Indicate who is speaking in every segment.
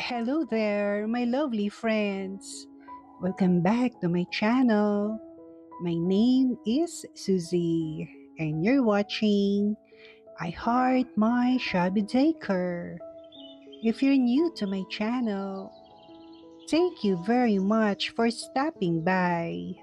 Speaker 1: Hello there, my lovely friends. Welcome back to my channel. My name is Susie, and you're watching I Heart My Shabby Decor. If you're new to my channel, thank you very much for stopping by.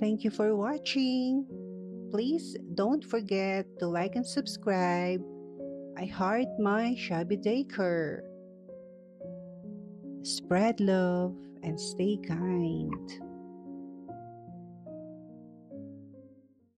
Speaker 1: Thank you for watching. Please don't forget to like and subscribe. I heart my shabby Decor. Spread love and stay kind.